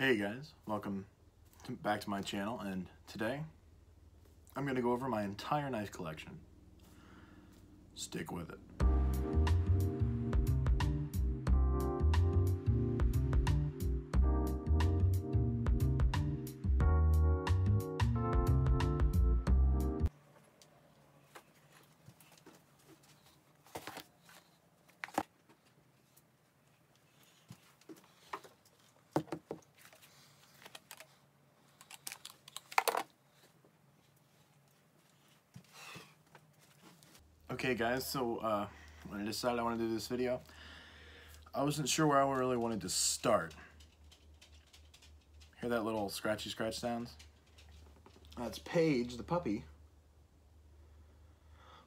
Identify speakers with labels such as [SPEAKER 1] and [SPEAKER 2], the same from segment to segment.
[SPEAKER 1] Hey guys, welcome to, back to my channel and today I'm going to go over my entire knife collection. Stick with it. Guys, so uh, when I decided I wanted to do this video, I wasn't sure where I really wanted to start. Hear that little scratchy scratch sounds? That's Paige, the puppy,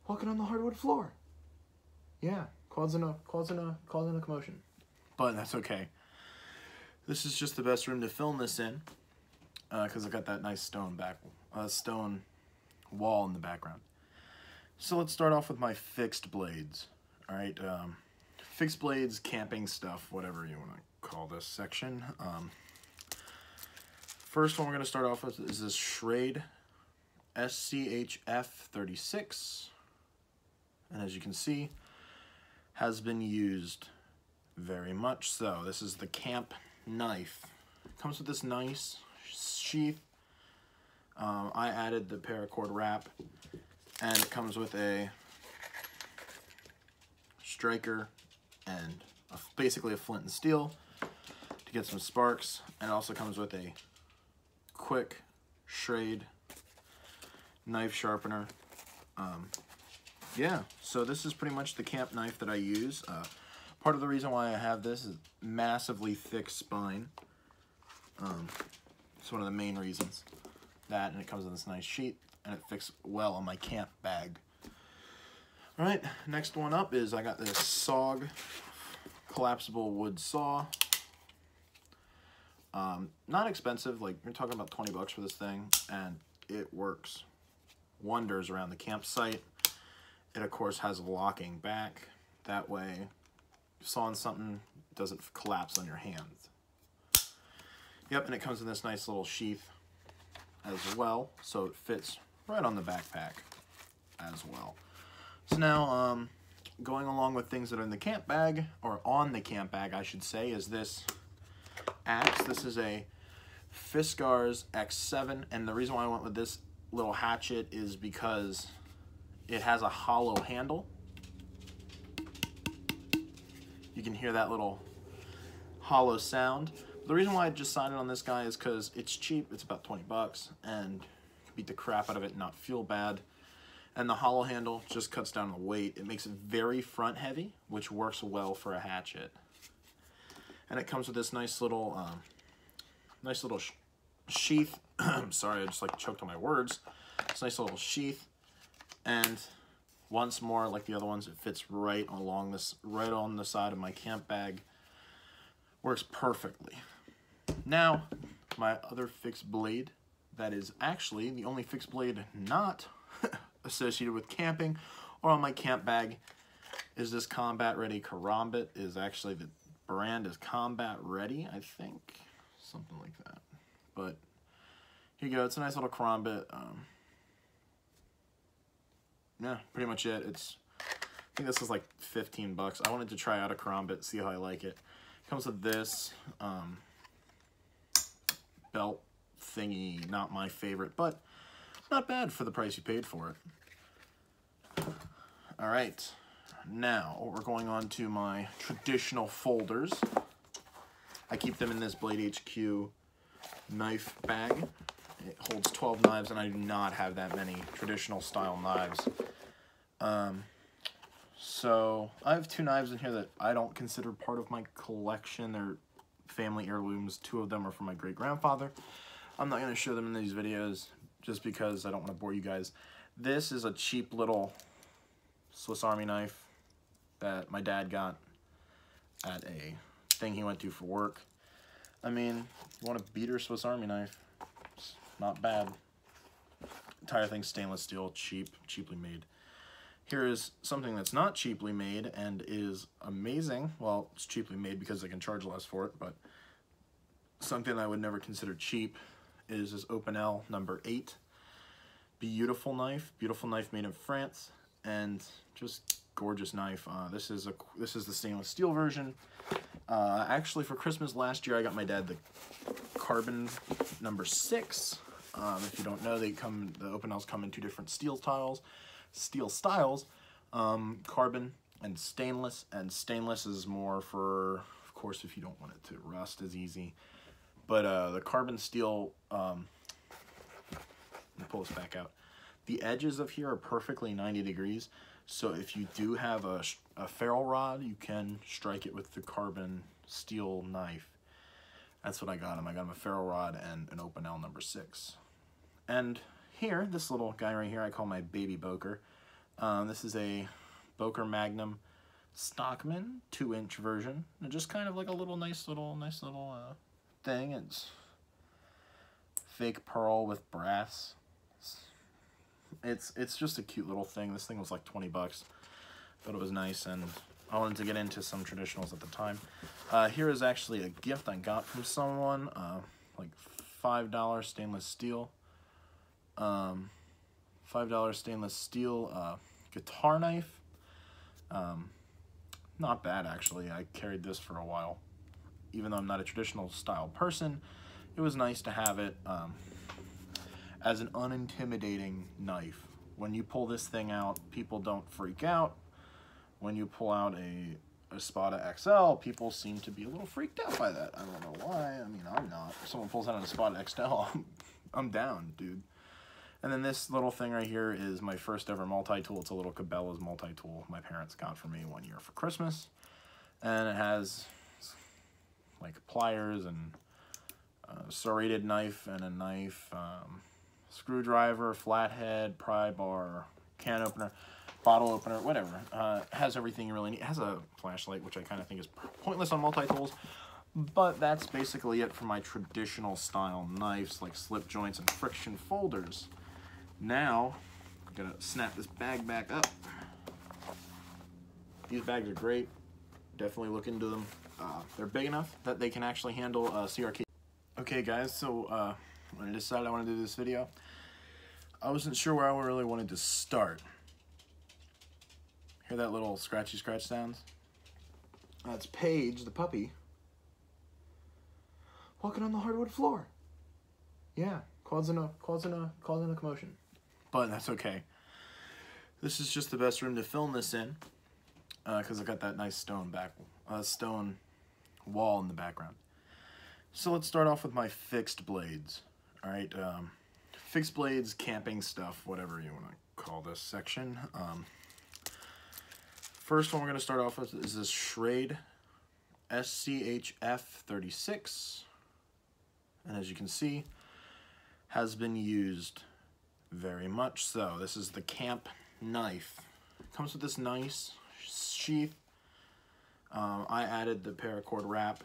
[SPEAKER 1] walking on the hardwood floor. Yeah, causing a causing a causing a commotion, but that's okay. This is just the best room to film this in, because uh, I got that nice stone back, uh, stone wall in the background. So let's start off with my fixed blades. All right, um, fixed blades, camping stuff, whatever you want to call this section. Um, first one we're going to start off with is this Schrade SCHF 36. And as you can see, has been used very much so. This is the camp knife. Comes with this nice sheath. Um, I added the paracord wrap and it comes with a striker and a, basically a flint and steel to get some sparks and it also comes with a quick Schrade knife sharpener. Um, yeah so this is pretty much the camp knife that I use. Uh, part of the reason why I have this is massively thick spine. Um, it's one of the main reasons that and it comes in this nice sheet and it fits well on my camp bag. All right, next one up is I got this SOG collapsible wood saw. Um, not expensive, like you're talking about 20 bucks for this thing, and it works wonders around the campsite. It of course has a locking back. That way, sawing something doesn't collapse on your hands. Yep, and it comes in this nice little sheath as well, so it fits right on the backpack as well. So now, um, going along with things that are in the camp bag, or on the camp bag, I should say, is this axe. This is a Fiskars X7, and the reason why I went with this little hatchet is because it has a hollow handle. You can hear that little hollow sound. The reason why I just signed on this guy is because it's cheap. It's about 20 bucks, and beat the crap out of it and not feel bad. And the hollow handle just cuts down the weight. It makes it very front heavy, which works well for a hatchet. And it comes with this nice little, um, nice little sh sheath. Sorry, I just like choked on my words. This nice little sheath. And once more, like the other ones, it fits right along this, right on the side of my camp bag. Works perfectly. Now, my other fixed blade that is actually the only fixed blade not associated with camping or on my camp bag is this Combat Ready Karambit is actually the brand is Combat Ready, I think. Something like that. But here you go. It's a nice little Karambit. Um, yeah, pretty much it. It's I think this is like 15 bucks. I wanted to try out a Karambit, see how I like it. Comes with this um, belt thingy, not my favorite, but not bad for the price you paid for it. All right, now we're going on to my traditional folders. I keep them in this Blade HQ knife bag. It holds 12 knives, and I do not have that many traditional style knives. Um, so I have two knives in here that I don't consider part of my collection. They're family heirlooms. Two of them are from my great-grandfather. I'm not going to show them in these videos just because I don't want to bore you guys. This is a cheap little Swiss Army knife that my dad got at a thing he went to for work. I mean, you want a beater Swiss Army knife, it's not bad. Entire thing stainless steel, cheap, cheaply made. Here is something that's not cheaply made and is amazing. Well, it's cheaply made because I can charge less for it, but something I would never consider cheap is this Opinel number 8. Beautiful knife, beautiful knife made in France, and just gorgeous knife. Uh, this is a this is the stainless steel version. Uh, actually, for Christmas last year, I got my dad the carbon number six. Um, if you don't know, they come the Opinels come in two different steel styles, steel styles, um, carbon and stainless. And stainless is more for, of course, if you don't want it to rust as easy. But uh, the carbon steel, um, pull this back out. The edges of here are perfectly 90 degrees. So if you do have a, a ferro rod, you can strike it with the carbon steel knife. That's what I got him. I got him a ferro rod and an Opinel number six. And here, this little guy right here, I call my baby Boker. Um, this is a Boker Magnum Stockman two inch version. And just kind of like a little nice little, nice little uh, thing. It's fake pearl with brass. It's, it's just a cute little thing. This thing was like 20 bucks. Thought it was nice and I wanted to get into some traditionals at the time. Uh, here is actually a gift I got from someone, uh, like $5 stainless steel. Um, $5 stainless steel uh, guitar knife. Um, not bad actually, I carried this for a while. Even though I'm not a traditional style person, it was nice to have it um, as an unintimidating knife. When you pull this thing out, people don't freak out when you pull out a, a Spada XL, people seem to be a little freaked out by that. I don't know why. I mean, I'm not. If someone pulls out a Spada XL, I'm, I'm down, dude. And then this little thing right here is my first ever multi-tool. It's a little Cabela's multi-tool my parents got for me one year for Christmas. And it has like pliers and a serrated knife and a knife, um, screwdriver, flathead, pry bar, can opener bottle opener, whatever. Uh, has everything you really need. It has a flashlight, which I kind of think is pointless on multi-tools. But that's basically it for my traditional style knives, like slip joints and friction folders. Now, I'm gonna snap this bag back up. These bags are great. Definitely look into them. Uh, they're big enough that they can actually handle uh, CRK. Okay guys, so uh, when I decided I wanted to do this video, I wasn't sure where I really wanted to start. Hear that little scratchy scratch sounds? That's Paige, the puppy, walking on the hardwood floor. Yeah, causing a causing a causing a commotion, but that's okay. This is just the best room to film this in, because uh, I got that nice stone back, uh, stone wall in the background. So let's start off with my fixed blades. All right, um, fixed blades, camping stuff, whatever you want to call this section. Um, First one we're going to start off with is this Schrade SCHF 36. And as you can see, has been used very much so. This is the camp knife. It comes with this nice sheath. Um, I added the paracord wrap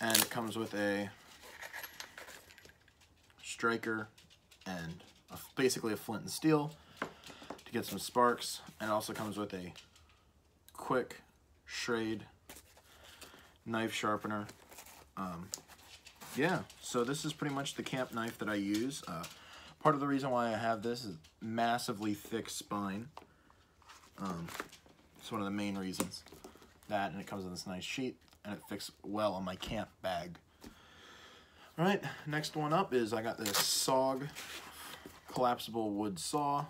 [SPEAKER 1] and it comes with a striker and a, basically a flint and steel to get some sparks and it also comes with a quick Schrade knife sharpener. Um, yeah, so this is pretty much the camp knife that I use. Uh, part of the reason why I have this is massively thick spine. Um, it's one of the main reasons. That, and it comes in this nice sheet, and it fits well on my camp bag. All right, next one up is I got this SOG collapsible wood saw.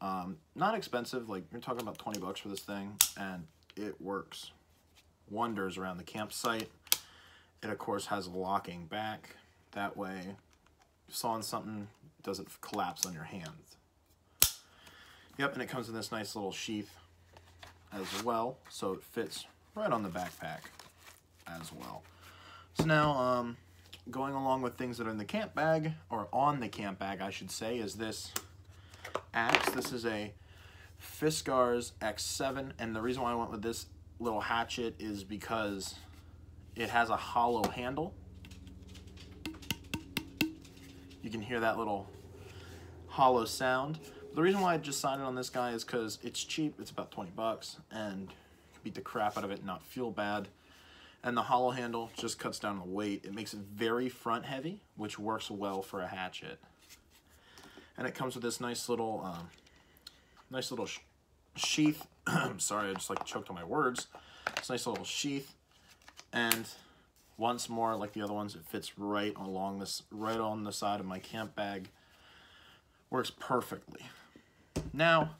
[SPEAKER 1] Um, not expensive, like you're talking about 20 bucks for this thing, and it works wonders around the campsite. It, of course, has locking back. That way, sawing something doesn't collapse on your hands. Yep, and it comes in this nice little sheath as well, so it fits right on the backpack as well. So now, um, going along with things that are in the camp bag, or on the camp bag, I should say, is this axe. This is a Fiskars X7, and the reason why I went with this little hatchet is because it has a hollow handle. You can hear that little hollow sound. The reason why I just signed on this guy is because it's cheap. It's about 20 bucks, and beat the crap out of it and not feel bad. And the hollow handle just cuts down the weight. It makes it very front heavy, which works well for a hatchet. And it comes with this nice little, um, nice little sh sheath. Sorry, I just like choked on my words. This nice little sheath. And once more, like the other ones, it fits right along this, right on the side of my camp bag. Works perfectly. Now,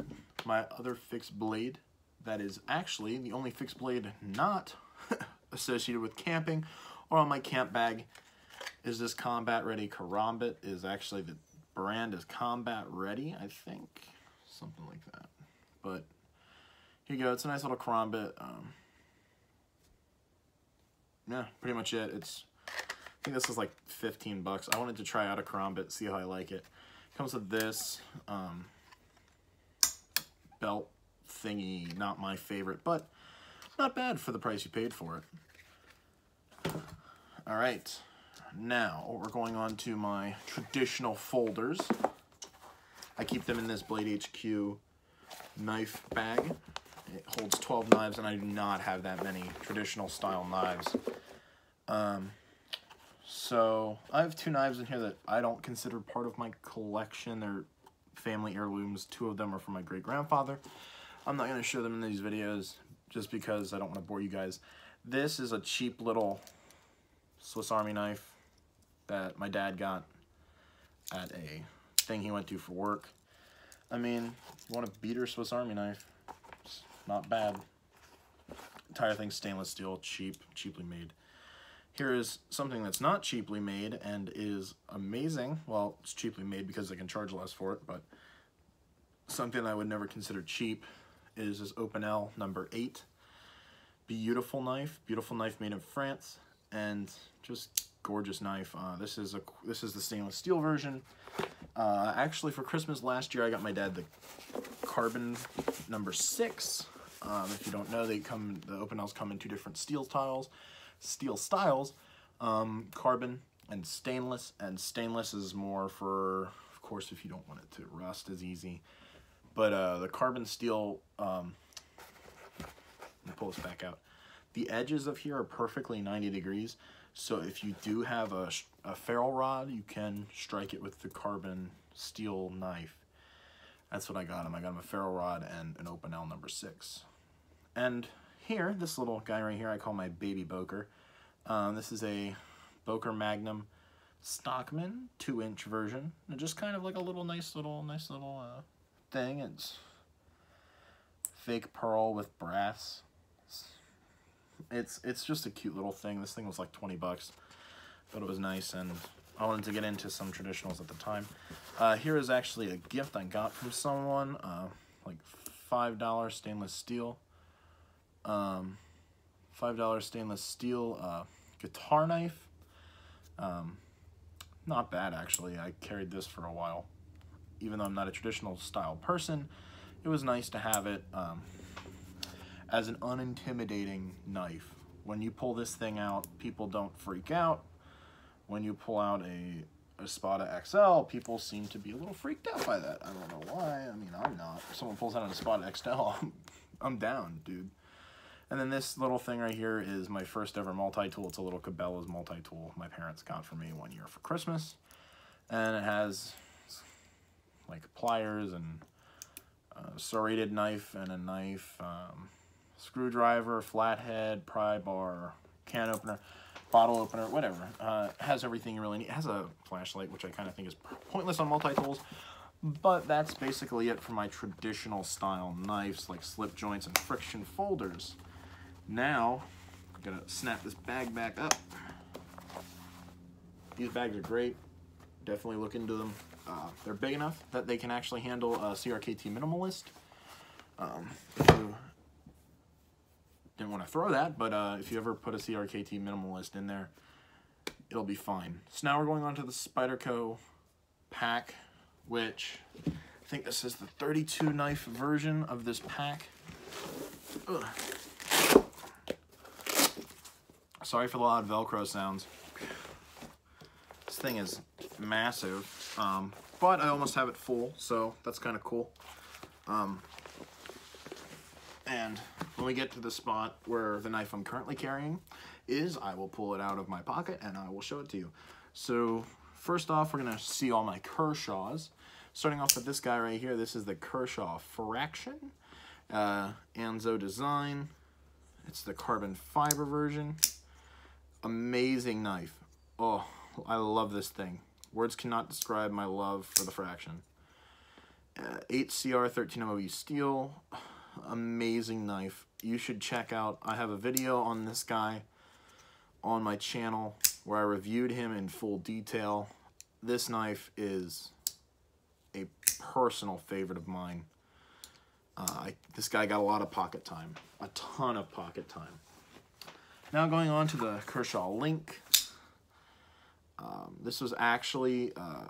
[SPEAKER 1] my other fixed blade, that is actually the only fixed blade not associated with camping or on my camp bag, is this Combat Ready Karambit. Is actually the brand is Combat Ready, I think. Something like that. But here you go. It's a nice little Karambit. Um, yeah, pretty much it. It's I think this is like 15 bucks. I wanted to try out a Karambit, see how I like it. Comes with this um, belt thingy, not my favorite, but not bad for the price you paid for it. All right, now we're going on to my traditional folders. I keep them in this Blade HQ knife bag. It holds 12 knives, and I do not have that many traditional style knives. Um, so I have two knives in here that I don't consider part of my collection. They're family heirlooms. Two of them are from my great-grandfather. I'm not going to show them in these videos just because I don't want to bore you guys. This is a cheap little Swiss Army knife that my dad got at a thing he went to for work. I mean, you want a beater Swiss Army knife, it's not bad. Entire thing stainless steel, cheap, cheaply made. Here is something that's not cheaply made and is amazing. Well, it's cheaply made because I can charge less for it, but something I would never consider cheap is this Opinel number 8. Beautiful knife, beautiful knife made in France, and just gorgeous knife. Uh, this is a this is the stainless steel version. Uh, actually, for Christmas last year, I got my dad the carbon number six. Um, if you don't know, they come the Opinels come in two different steel styles steel styles, um, carbon and stainless. And stainless is more for, of course, if you don't want it to rust as easy. But uh, the carbon steel, um, let me pull this back out. The edges of here are perfectly 90 degrees. So if you do have a, a ferro rod, you can strike it with the carbon steel knife. That's what I got him. I got him a ferro rod and an Opinel number six. And here, this little guy right here, I call my baby Boker. Um, this is a Boker Magnum Stockman 2-inch version. And just kind of like a little nice little, nice little uh, thing. It's fake pearl with brass. It's, it's just a cute little thing. This thing was like 20 bucks. Thought it was nice and I wanted to get into some traditionals at the time. Uh, here is actually a gift I got from someone, uh, like $5 stainless steel um, $5 stainless steel uh, guitar knife. Um, not bad, actually. I carried this for a while. Even though I'm not a traditional style person, it was nice to have it um, as an unintimidating knife. When you pull this thing out, people don't freak out. When you pull out a, a Spada XL, people seem to be a little freaked out by that. I don't know why. I mean, I'm not. If someone pulls out a Spada XL, I'm, I'm down, dude. And then this little thing right here is my first ever multi-tool. It's a little Cabela's multi-tool my parents got for me one year for Christmas. And it has like pliers and a serrated knife and a knife, um, screwdriver, flathead, pry bar, can opener, bottle opener, whatever. Uh, has everything you really need. It has a flashlight, which I kind of think is pointless on multi-tools. But that's basically it for my traditional style knives like slip joints and friction folders. Now, I'm gonna snap this bag back up. These bags are great. Definitely look into them. Uh, they're big enough that they can actually handle a CRKT minimalist. Um, didn't want to throw that, but uh, if you ever put a CRKT minimalist in there, it'll be fine. So now we're going on to the Spyderco pack, which I think this is the 32 knife version of this pack. Ugh. Sorry for the loud Velcro sounds. This thing is massive, um, but I almost have it full, so that's kind of cool. Um, and when we get to the spot where the knife I'm currently carrying is, I will pull it out of my pocket and I will show it to you. So first off, we're to see all my Kershaws. Starting off with this guy right here, this is the Kershaw Fraction. Uh, Anso design. It's the carbon fiber version. Amazing knife. Oh, I love this thing. Words cannot describe my love for the Fraction. Uh, 8CR 13MOV steel. Amazing knife. You should check out, I have a video on this guy on my channel where I reviewed him in full detail. This knife is a personal favorite of mine. Uh, I, this guy got a lot of pocket time, a ton of pocket time. Now going on to the Kershaw Link. Um, this was actually uh,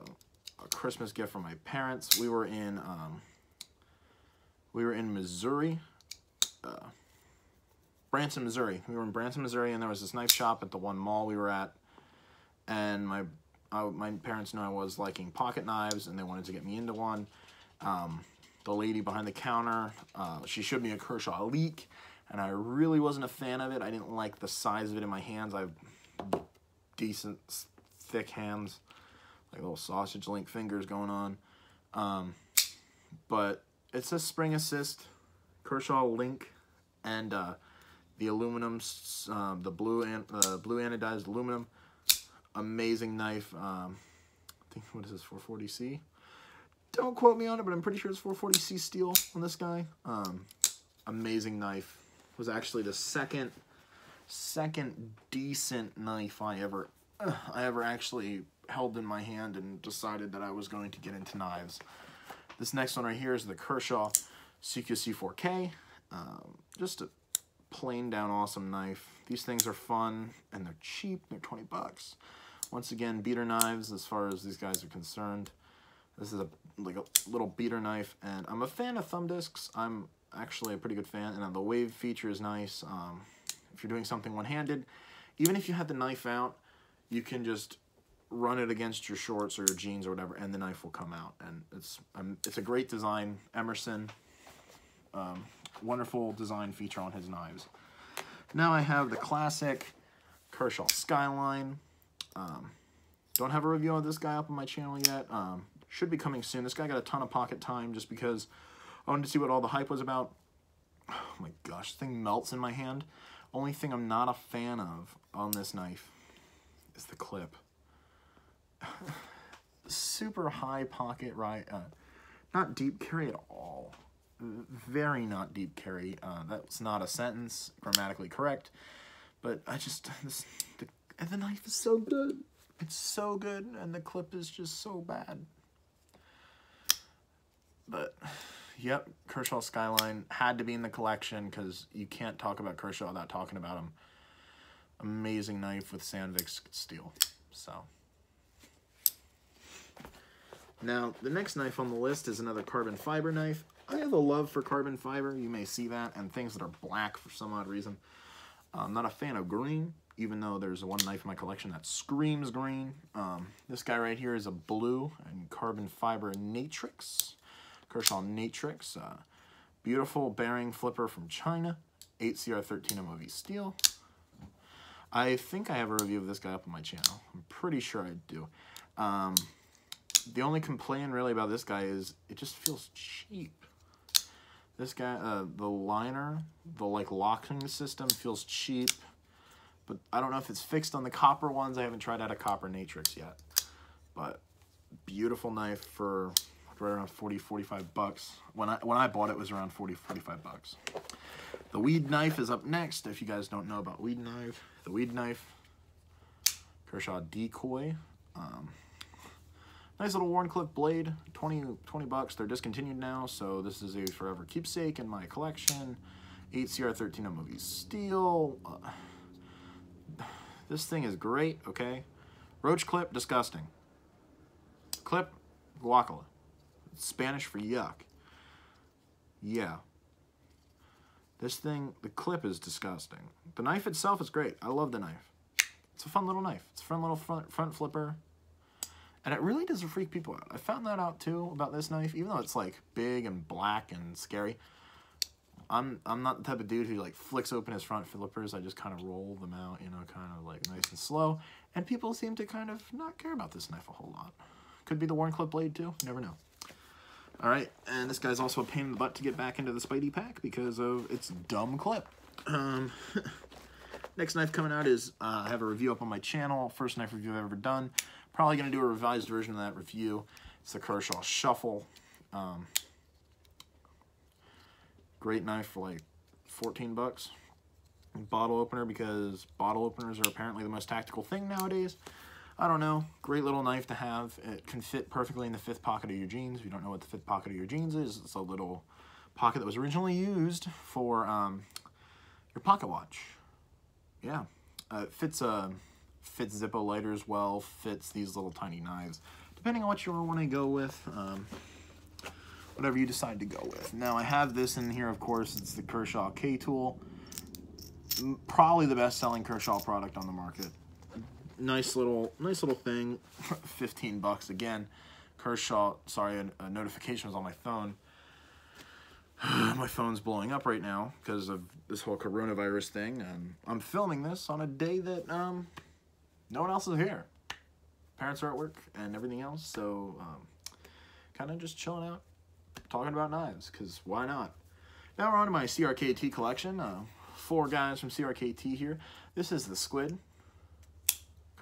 [SPEAKER 1] a Christmas gift from my parents. We were in um, we were in Missouri, uh, Branson, Missouri. We were in Branson, Missouri, and there was this knife shop at the one mall we were at, and my I, my parents knew I was liking pocket knives, and they wanted to get me into one. Um, the lady behind the counter, uh, she showed me a Kershaw Leek, and I really wasn't a fan of it. I didn't like the size of it in my hands. I have decent, thick hands, like little sausage link fingers going on. Um, but it's a spring assist Kershaw Link, and uh, the aluminum, um, the blue and uh, blue anodized aluminum. Amazing knife. Um, I think what is this 440C? Don't quote me on it, but I'm pretty sure it's 440C steel on this guy. Um, amazing knife. Was actually the second second decent knife I ever I ever actually held in my hand and decided that I was going to get into knives. This next one right here is the Kershaw CQC 4K. Um, just a plain down awesome knife. These things are fun and they're cheap. They're 20 bucks. Once again, beater knives as far as these guys are concerned. This is a like a little beater knife, and I'm a fan of thumb discs. I'm actually a pretty good fan, and the wave feature is nice. Um, if you're doing something one-handed, even if you have the knife out, you can just run it against your shorts or your jeans or whatever, and the knife will come out. And it's um, it's a great design. Emerson, um, wonderful design feature on his knives. Now I have the classic Kershaw Skyline. Um, don't have a review of this guy up on my channel yet. Um, should be coming soon. This guy got a ton of pocket time just because I wanted to see what all the hype was about. Oh my gosh, this thing melts in my hand. Only thing I'm not a fan of on this knife is the clip. Super high pocket, right? Uh, not deep carry at all. Very not deep carry. Uh, that's not a sentence, grammatically correct. But I just, this, the, and the knife is so good. It's so good, and the clip is just so bad. But, yep, Kershaw Skyline had to be in the collection because you can't talk about Kershaw without talking about him. Amazing knife with Sandvik steel. So. Now, the next knife on the list is another carbon fiber knife. I have a love for carbon fiber, you may see that, and things that are black for some odd reason. I'm not a fan of green, even though there's one knife in my collection that screams green. Um, this guy right here is a blue and carbon fiber Natrix. Kershaw Natrix. Uh, beautiful bearing flipper from China. 8CR13 MOV steel. I think I have a review of this guy up on my channel. I'm pretty sure I do. Um, the only complaint really about this guy is it just feels cheap. This guy, uh, the liner, the like locking system feels cheap, but I don't know if it's fixed on the copper ones. I haven't tried out a copper Natrix yet, but beautiful knife for right around 40, 45 bucks. When I, when I bought it, was around 40, 45 bucks. The weed knife is up next. If you guys don't know about weed knife, the weed knife, Kershaw Decoy. Um, nice little Wharncliffe blade, 20, 20 bucks. They're discontinued now, so this is a forever keepsake in my collection. 8CR13 MOV steel. Uh, this thing is great, okay? Roach clip, disgusting. Clip, guacala. Spanish for yuck. Yeah. This thing, the clip is disgusting. The knife itself is great. I love the knife. It's a fun little knife. It's a fun little front, front flipper. And it really doesn't freak people out. I found that out too about this knife. Even though it's like big and black and scary, I'm I'm not the type of dude who like flicks open his front flippers. I just kind of roll them out, you know, kind of like nice and slow. And people seem to kind of not care about this knife a whole lot. Could be the Wharncliffe blade too. Never know. All right, and this guy's also a pain in the butt to get back into the Spidey pack because of its dumb clip. Um, next knife coming out is uh, I have a review up on my channel. First knife review I've ever done. Probably to do a revised version of that review. It's the Kershaw Shuffle. Um, great knife for like 14 bucks. Bottle opener because bottle openers are apparently the most tactical thing nowadays. I don't know. Great little knife to have. It can fit perfectly in the fifth pocket of your jeans. If you don't know what the fifth pocket of your jeans is, it's a little pocket that was originally used for um, your pocket watch. Yeah. Uh, it fits, uh, fits Zippo lighters well, fits these little tiny knives. Depending on what you want to go with, um, whatever you decide to go with. Now, I have this in here, of course. It's the Kershaw K-Tool. Probably the best-selling Kershaw product on the market nice little nice little thing. 15 bucks again. Kershaw sorry a, a notification was on my phone. My phone's blowing up right now because of this whole coronavirus thing and i'm filming this on a day that um no one else is here. Parents are at work and everything else so um kind of just chilling out talking about knives because why not? Now we're on to my crkt collection uh four guys from crkt here. This is the squid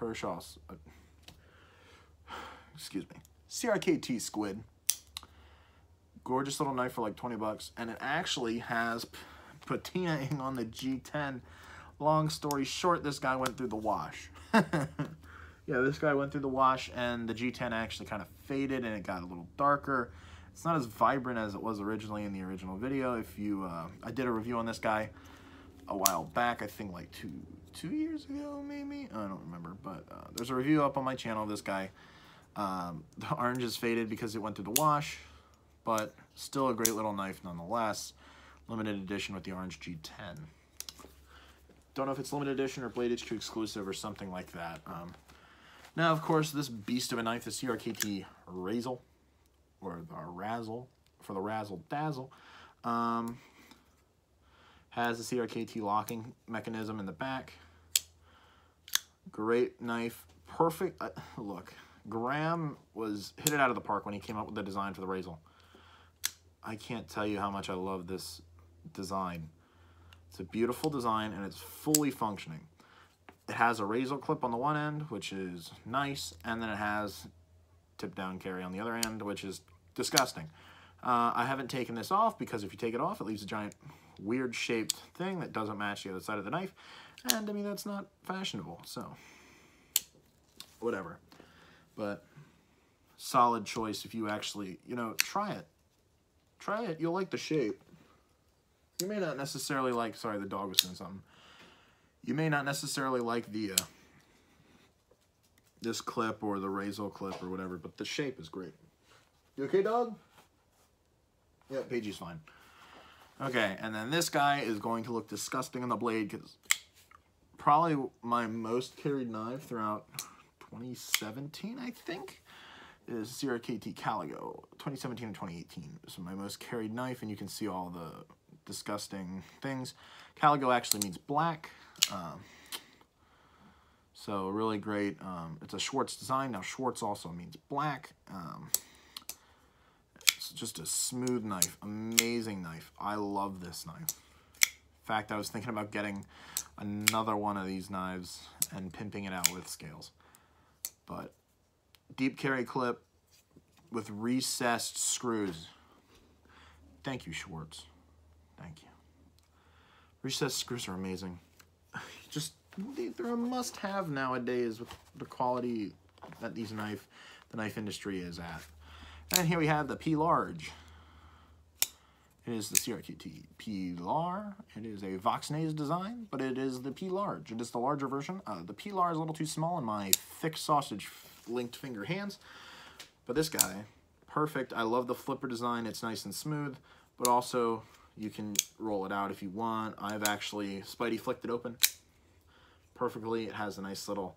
[SPEAKER 1] Kershaw's, uh, excuse me, CRKT squid. Gorgeous little knife for like 20 bucks. And it actually has patinaing on the G10. Long story short, this guy went through the wash. yeah, this guy went through the wash and the G10 actually kind of faded and it got a little darker. It's not as vibrant as it was originally in the original video. If you, uh, I did a review on this guy a while back, I think like two, two years ago, maybe? I don't remember, but uh, there's a review up on my channel of this guy. Um, the orange is faded because it went through the wash, but still a great little knife nonetheless. Limited edition with the orange G10. Don't know if it's limited edition or Blade HQ exclusive or something like that. Um, now, of course, this beast of a knife, the CRKT Razzle, or the Razzle, for the Razzle Dazzle. Um, has the CRKT locking mechanism in the back. Great knife. Perfect. Uh, look, Graham was hit it out of the park when he came up with the design for the Razzle. I can't tell you how much I love this design. It's a beautiful design and it's fully functioning. It has a Razzle clip on the one end, which is nice, and then it has tip down carry on the other end, which is disgusting. Uh, I haven't taken this off because if you take it off, it leaves a giant weird shaped thing that doesn't match the other side of the knife. And I mean, that's not fashionable, so whatever. But solid choice if you actually, you know, try it. Try it. You'll like the shape. You may not necessarily like, sorry, the dog was doing something. You may not necessarily like the, uh, this clip or the Razzle clip or whatever, but the shape is great. You okay, dog? Yeah, Pagey's fine. Okay, and then this guy is going to look disgusting on the blade because probably my most carried knife throughout 2017, I think, is CRKT Caligo. 2017 and 2018 is my most carried knife, and you can see all the disgusting things. Caligo actually means black. Um, so really great. Um, it's a Schwartz design. Now Schwartz also means black. Um, just a smooth knife. Amazing knife. I love this knife. In fact, I was thinking about getting another one of these knives and pimping it out with scales. But deep carry clip with recessed screws. Thank you, Schwartz. Thank you. Recessed screws are amazing. Just, they're a must-have nowadays with the quality that these knife, the knife industry is at. And here we have the P large. It is the CRQT P Lar. It is a Voxnaes design, but it is the P large. It is the larger version. Uh, the P Lar is a little too small in my thick sausage linked finger hands, but this guy, perfect. I love the flipper design. It's nice and smooth, but also you can roll it out if you want. I've actually Spidey flicked it open perfectly. It has a nice little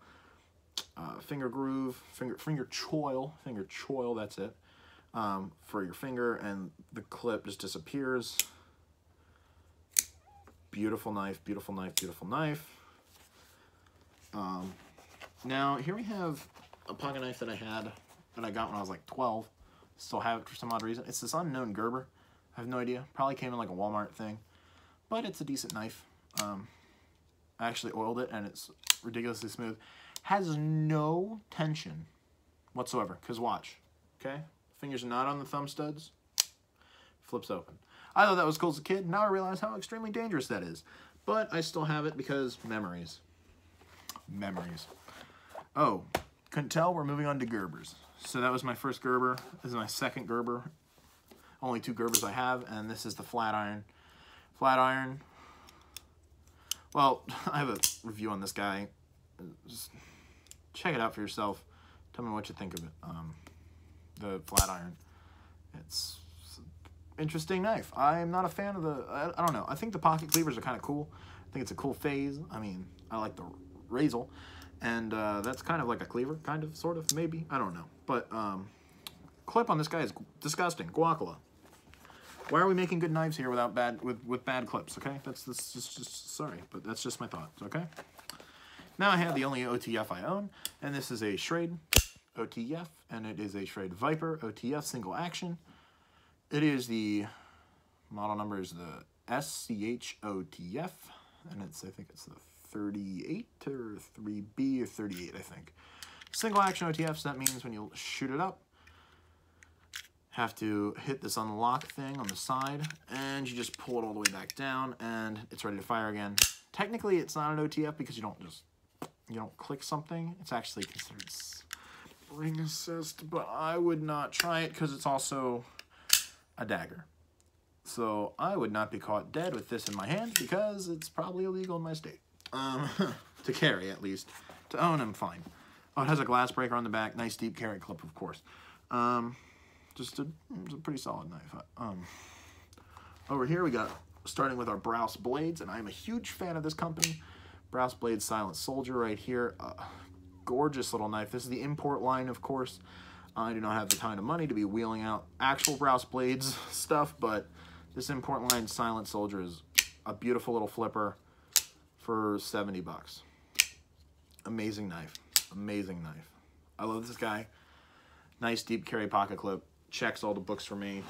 [SPEAKER 1] uh, finger groove, finger finger choil, finger choil. That's it um, for your finger and the clip just disappears. Beautiful knife, beautiful knife, beautiful knife. Um, now, here we have a pocket knife that I had, that I got when I was like 12. Still have it for some odd reason. It's this unknown Gerber. I have no idea. Probably came in like a Walmart thing. But it's a decent knife. Um, I actually oiled it and it's ridiculously smooth. Has no tension whatsoever. Because watch, okay? Fingers are not on the thumb studs. Flips open. I thought that was cool as a kid. Now I realize how extremely dangerous that is. But I still have it because memories. Memories. Oh, couldn't tell. We're moving on to Gerbers. So that was my first Gerber. This is my second Gerber. Only two Gerbers I have, and this is the flat iron. Flat iron. Well, I have a review on this guy. Just check it out for yourself. Tell me what you think of it. Um, the flat iron. It's interesting knife. I'm not a fan of the, I, I, don't know. I think the pocket cleavers are kind of cool. I think it's a cool phase. I mean, I like the Razel. And uh, that's kind of like a cleaver, kind of, sort of, maybe. I don't know. But um, clip on this guy is disgusting. Guacala. Why are we making good knives here without bad with, with bad clips, okay? That's, that's just, just, sorry, but that's just my thoughts, okay? Now I have the only OTF I own, and this is a Schrade OTF, and it is a Schrade Viper OTF single action. It is the model number is the SCH-OTF, and it's I think it's the 38 or 3B or 38, I think. Single action OTFs, that means when you shoot it up, have to hit this unlock thing on the side, and you just pull it all the way back down, and it's ready to fire again. Technically, it's not an OTF because you don't just, you don't click something. It's actually considered spring assist, but I would not try it because it's also a dagger. So I would not be caught dead with this in my hand because it's probably illegal in my state. Um, to carry, at least. To own, I'm fine. Oh, it has a glass breaker on the back. Nice deep carry clip, of course. Um, just a, a pretty solid knife. Um, over here we got, starting with our Brous Blades, and I'm a huge fan of this company. Brous Blades Silent Soldier right here. Uh, gorgeous little knife. This is the import line, of course. I do not have the kind of money to be wheeling out actual Brous Blades stuff, but this import line Silent Soldier is a beautiful little flipper for 70 bucks. Amazing knife. Amazing knife. I love this guy. Nice deep carry pocket clip. Checks all the books for me.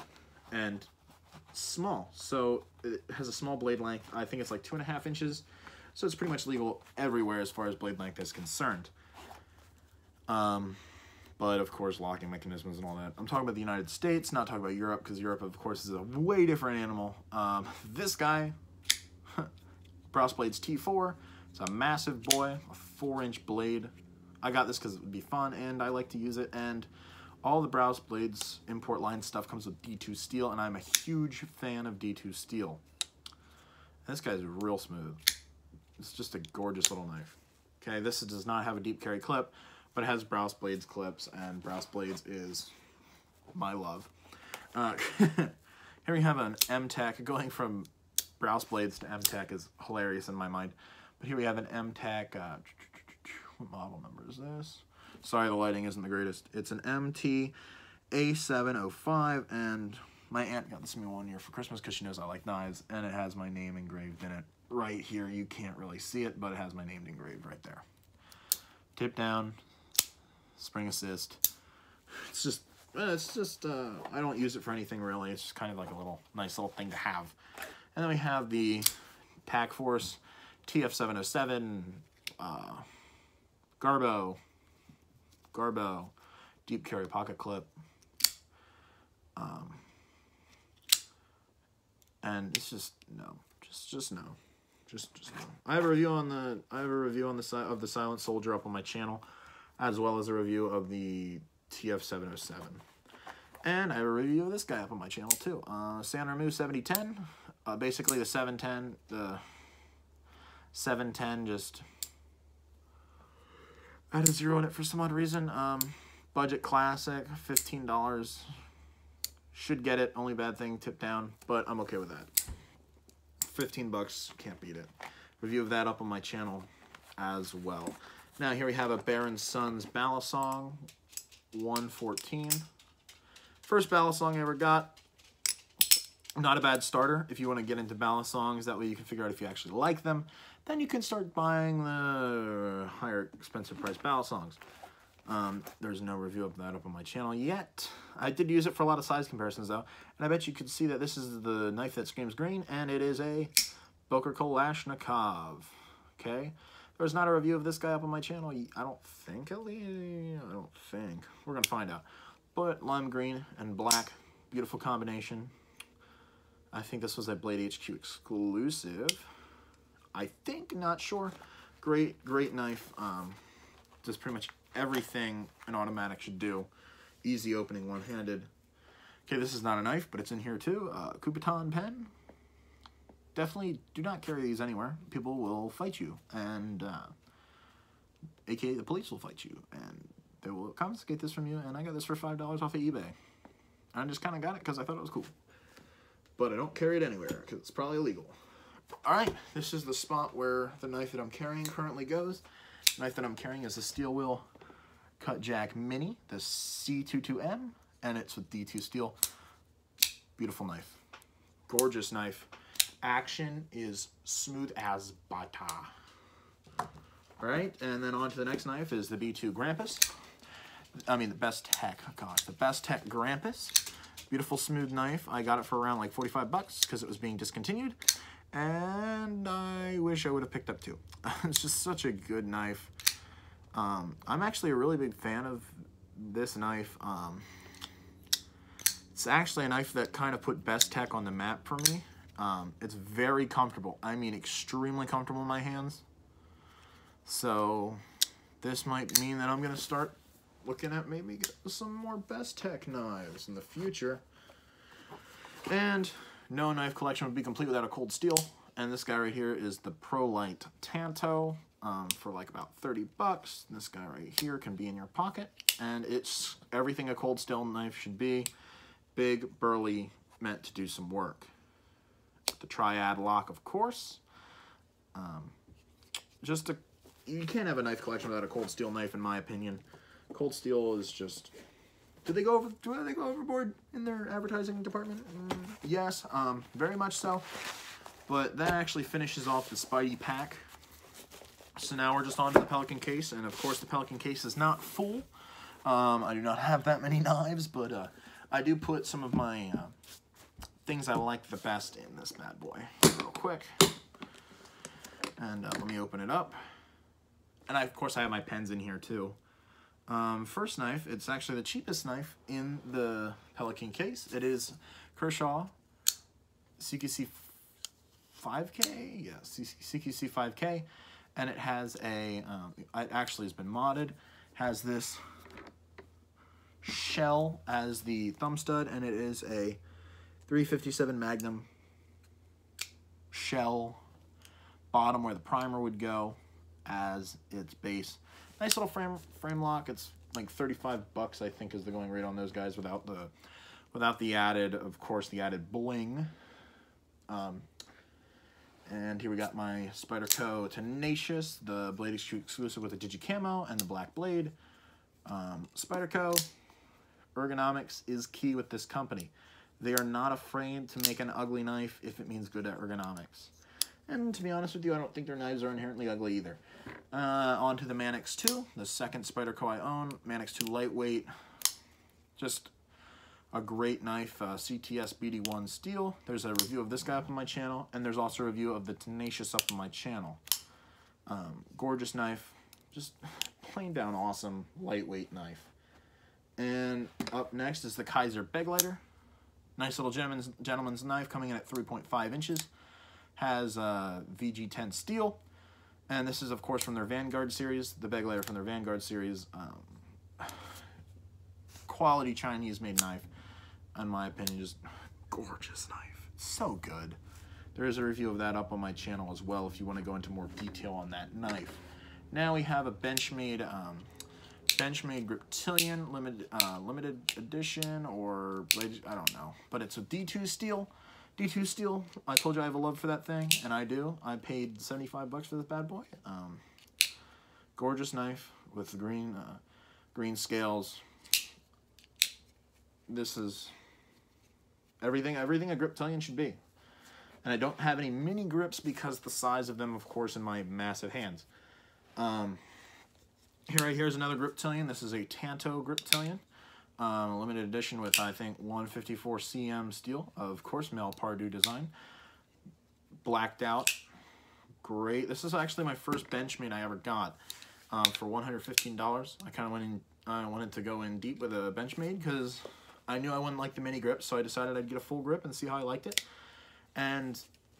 [SPEAKER 1] And small. So it has a small blade length. I think it's like two and a half inches. So it's pretty much legal everywhere as far as blade length is concerned. Um, but of course locking mechanisms and all that. I'm talking about the United States, not talking about Europe, because Europe, of course, is a way different animal. Um, this guy, Brous Blades T4, it's a massive boy, a four inch blade. I got this because it would be fun and I like to use it. And all the Brous Blades import line stuff comes with D2 steel, and I'm a huge fan of D2 steel. This guy's real smooth. It's just a gorgeous little knife. Okay, this does not have a deep carry clip but it has Brous Blades clips, and Brous Blades is my love. Uh, here we have an M-Tech. Going from Brous Blades to M-Tech is hilarious in my mind. But here we have an M-Tech, uh, what model number is this? Sorry, the lighting isn't the greatest. It's an MT A705, and my aunt got this me one year for Christmas because she knows I like knives, and it has my name engraved in it right here. You can't really see it, but it has my name engraved right there. Tip down, spring assist. It's just, it's just, uh, I don't use it for anything really. It's just kind of like a little, nice little thing to have. And then we have the Tac Force TF707, uh, Garbo, Garbo, deep carry pocket clip. Um, and it's just, no, just, just no. Just, just no. I have a review on the, I have a review on the side of the Silent Soldier up on my channel as well as a review of the TF707. And I have a review of this guy up on my channel too. Uh, Sanrenmu 7010. Uh, basically the 710, the 710 just had a zero in it for some odd reason. Um, budget classic, $15. Should get it, only bad thing, tip down, but I'm okay with that. 15 bucks, can't beat it. Review of that up on my channel as well. Now here we have a Baron Sons Balisong 114. First Balisong I ever got. not a bad starter if you want to get into balisongs. That way you can figure out if you actually like them. Then you can start buying the higher expensive price balisongs. Um, there's no review of that up on my channel yet. I did use it for a lot of size comparisons though, and I bet you could see that this is the knife that screams green, and it is a Boker Kalashnikov. Okay, there's not a review of this guy up on my channel. I don't think, at least. I don't think. We're gonna find out. But lime green and black, beautiful combination. I think this was a Blade HQ exclusive. I think, not sure. Great, great knife. Um, does pretty much everything an automatic should do. Easy opening, one-handed. Okay, this is not a knife, but it's in here too. Uh, Kubotan pen. Definitely do not carry these anywhere. People will fight you, and uh, aka the police will fight you, and they will confiscate this from you. And I got this for five dollars off of eBay. I just kind of got it because I thought it was cool, but I don't carry it anywhere because it's probably illegal. All right, this is the spot where the knife that I'm carrying currently goes. The knife that I'm carrying is a Steel Will Cutjack Mini, the C22M, and it's with D2 steel. Beautiful knife. Gorgeous knife. Action is smooth as butter. All right, and then on to the next knife is the B2 Grampus. I mean, the best Bestech, gosh, the Bestech Grampus. Beautiful smooth knife. I got it for around like 45 bucks because it was being discontinued. And I wish I would have picked up two. it's just such a good knife. Um, I'm actually a really big fan of this knife. Um, it's actually a knife that kind of put Bestech on the map for me. Um, it's very comfortable. I mean, extremely comfortable in my hands. So this might mean that I'm going to start looking at maybe some more Bestech knives in the future. And no knife collection would be complete without a cold steel. And this guy right here is the ProLite Tanto um, for like about 30 bucks. This guy right here can be in your pocket. And it's everything a cold steel knife should be. Big, burly, meant to do some work. The triad lock, of course. Um, just a, you can't have a knife collection without a cold steel knife, in my opinion. Cold steel is just do they go over? Do they go overboard in their advertising department? Mm, yes, um, very much so. But that actually finishes off the Spidey pack. So now we're just on to the Pelican case, and of course the Pelican case is not full. Um, I do not have that many knives, but uh, I do put some of my uh, things I like the best in this bad boy real quick. And uh, let me open it up. And I, of course I have my pens in here too. Um, first knife, it's actually the cheapest knife in the Pelican case. It is Kershaw CQC 5K, yeah, CQC 5K, and it has a, um, it actually has been modded, has this shell as the thumb stud, and it is a 357 Magnum shell bottom where the primer would go as its base. Nice little frame frame lock. It's like 35 bucks, I think, is the going rate on those guys without the without the added, of course, the added bling. Um, and here we got my Spyderco Tenacious, the Blade exclusive with the Digi Camo and the Black Blade. Um, Spyderco ergonomics is key with this company. They are not afraid to make an ugly knife if it means good ergonomics. And to be honest with you, I don't think their knives are inherently ugly either. Uh, on to the Manix 2, the second Spyderco I own. Manix 2 lightweight. Just a great knife, uh, CTS BD1 steel. There's a review of this guy up on my channel, and there's also a review of the Tenacious up on my channel. Um, gorgeous knife, just plain down awesome lightweight knife. And up next is the Kizer Begleiter. Nice little gentleman's, gentleman's knife coming in at 3.5 inches has uh, VG10 steel. And this is, of course, from their Vanguard series, the bag Begleiter from their Vanguard series. Um, quality Chinese-made knife, in my opinion, just gorgeous knife. So good. There is a review of that up on my channel as well if you want to go into more detail on that knife. Now we have a Benchmade um, Benchmade Griptilian limited uh, limited edition or blade, I don't know, but it's a D2 steel. D2 Steel, I told you I have a love for that thing, and I do. I paid 75 bucks for this bad boy. Um, gorgeous knife with green, uh, green scales. This is Everything, everything a Griptilian should be. And I don't have any mini grips because the size of them, of course, in my massive hands. Um, here, right here is another Griptilian. This is a Tanto Griptilian. Um, limited edition with, I think, 154 cm steel. Of course, Mel Pardue design. Blacked out. Great. This is actually my first Benchmade I ever got um, for $115. I kind of went in, I wanted to go in deep with a Benchmade because I knew I wouldn't like the mini grips, so I decided I'd get a full grip and see how I liked it. And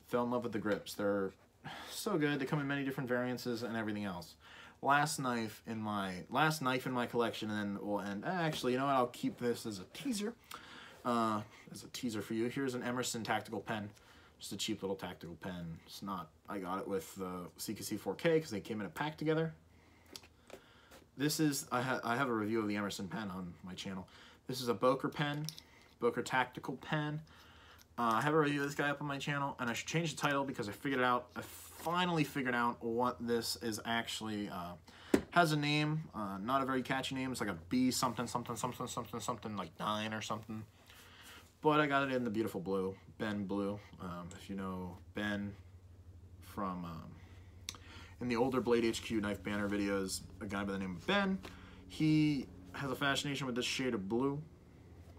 [SPEAKER 1] fell in love with the grips. They're so good. They come in many different variances and everything else last knife in my last knife in my collection, and then we'll end. Actually, you know what? I'll keep this as a teaser. Uh, as a teaser for you. Here's an Emerson tactical pen. Just a cheap little tactical pen. It's not. I got it with the CQC 4K because they came in a pack together. This is. I, I have a review of the Emerson pen on my channel. This is a Boker pen, Boker tactical pen. Uh, I have a review of this guy up on my channel, and I should change the title because I figured it out. I finally figured out what this is actually. Uh, has a name, uh, not a very catchy name. It's like a B something, something, something, something, something, like nine or something. But I got it in the beautiful blue, Ben Blue. Um, if you know Ben from um, in the older Blade HQ knife banner videos, a guy by the name of Ben, he has a fascination with this shade of blue.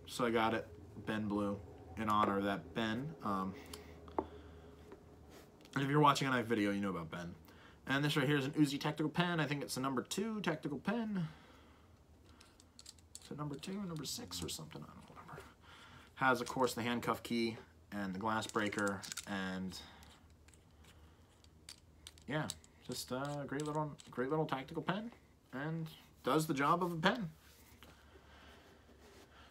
[SPEAKER 1] So I got it, Ben Blue, in honor of that Ben. Um, and if you're watching a knife video, you know about Ben. And this right here is an Uzi tactical pen. I think it's a number two tactical pen. Is it number two or number six or something? I don't remember. Has, of course, the handcuff key and the glass breaker and yeah, just a great little, great little tactical pen and does the job of a pen.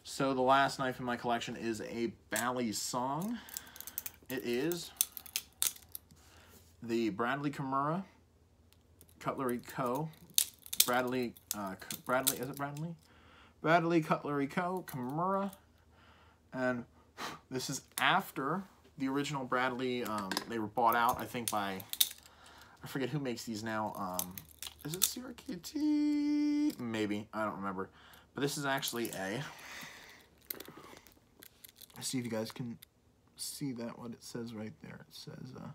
[SPEAKER 1] So the last knife in my collection is a Balisong. It is the Bradley Kimura Cutlery Co. Bradley, uh, Bradley, is it Bradley? Bradley Cutlery Co. Kimura. And this is after the original Bradley, um, they were bought out, I think, by, I forget who makes these now. Um, is it CRKT? Maybe, I don't remember. But this is actually a, let's see if you guys can see that, what it says right there. It says, uh,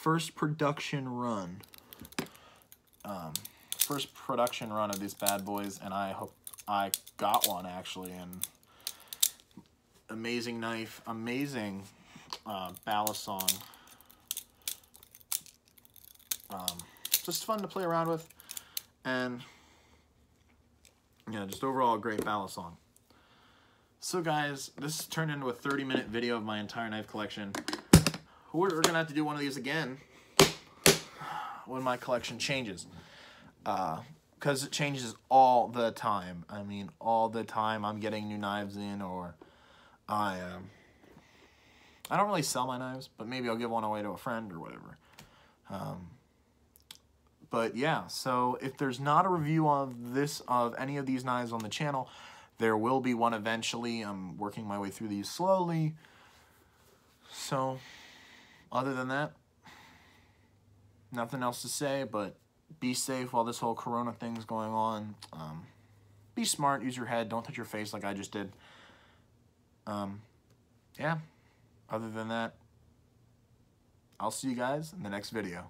[SPEAKER 1] first production run. Um, first production run of these bad boys, and I hope I got one actually. And amazing knife, amazing uh, Balisong. Um, just fun to play around with, and yeah, just overall great Balisong. So guys, this turned into a 30 minute video of my entire knife collection. We're, we're gonna have to do one of these again when my collection changes. Because uh, it changes all the time. I mean, all the time I'm getting new knives in or I am. Um, I don't really sell my knives, but maybe I'll give one away to a friend or whatever. Um, but yeah, so if there's not a review of this, of any of these knives on the channel, there will be one eventually. I'm working my way through these slowly. So other than that, nothing else to say, but be safe while this whole corona thing's going on. Um, be smart, use your head, don't touch your face like I just did. Um, yeah, other than that, I'll see you guys in the next video.